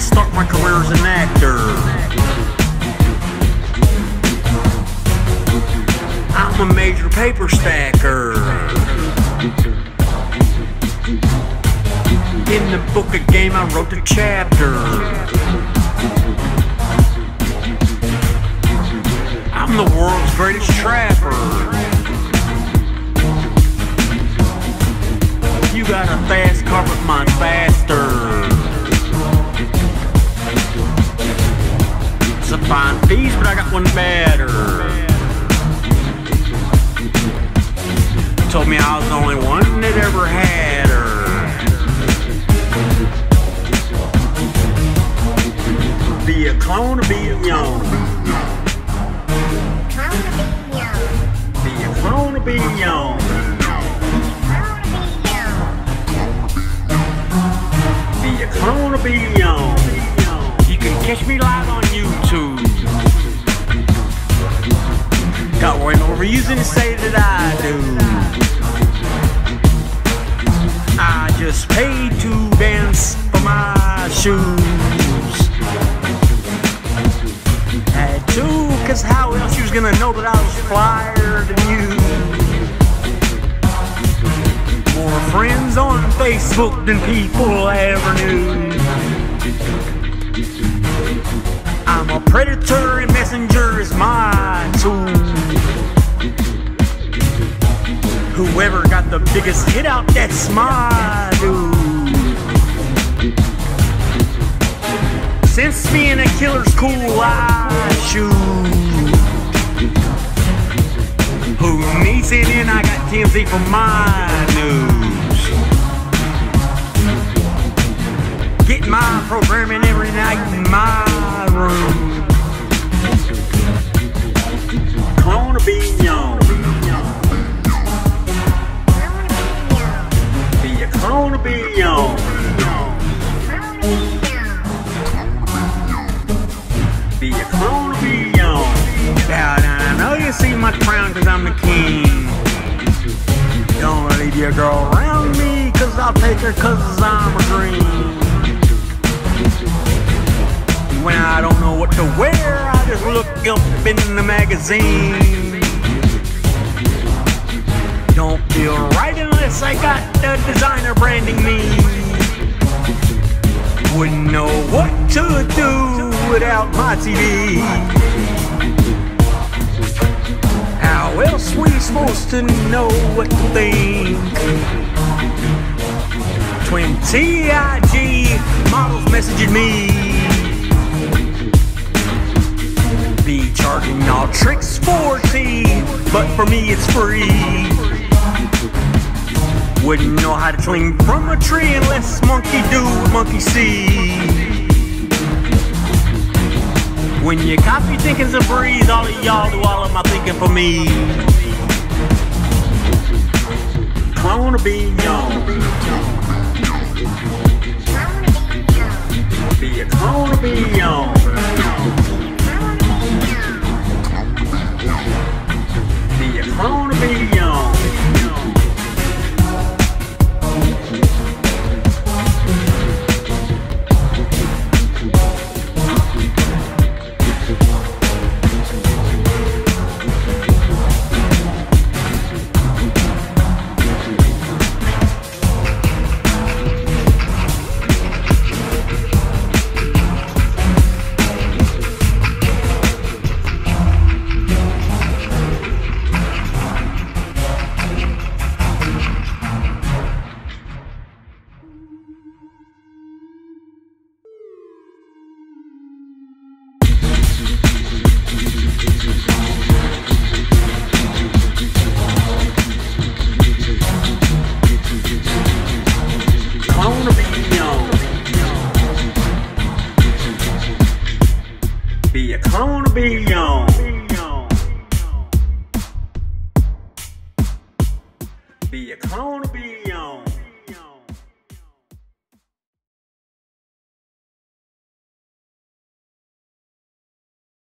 finna start my career as an actor. I'm a major paper stacker. In the book of game, I wrote the chapter. I'm the world's greatest trapper. You got a fast car, but Told me I was the only one that ever had her. Be a clone or be young. Be a clone or be young. Be a clone or be young. You can catch me live on YouTube. Got way more reason to say that I do. Paid to dance for my shoes. Had to, cause how else you was gonna know that I was flyer than you? More friends on Facebook than people ever knew. I'm a predator and messenger is my tool. Whoever got the biggest hit out, that's my dude. Since being a killer's cool, I shoot. Who needs it in? I got TMZ for my news. Get my programming every night my A clone be a clone be young. Now, now, I know you see my crown cause I'm the king. Don't leave your girl around me cause I'll take her cause I'm a green. When I don't know what to wear, I just look up in the magazine. Don't feel right unless I got the designer branding me. Wouldn't know what to do without my TV. How else we supposed to know what to think? Twin TIG models messaging me. Be charging all tricks for T, but for me it's free. Wouldn't know how to swing from a tree unless monkey do what monkey see. When you copy thinking's a breeze, all of y'all do all of my thinking for me. Clone to be young. Be a clone to be young. Be a clone to be young. Be a clone be.